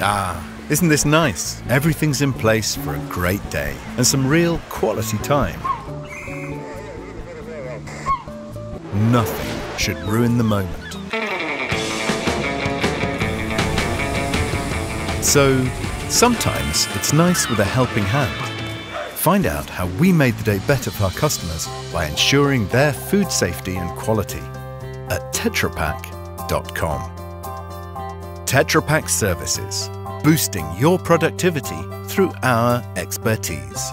Ah, isn't this nice? Everything's in place for a great day and some real quality time. Nothing should ruin the moment. So, sometimes it's nice with a helping hand. Find out how we made the day better for our customers by ensuring their food safety and quality at tetrapak.com. Tetra Pak Services, boosting your productivity through our expertise.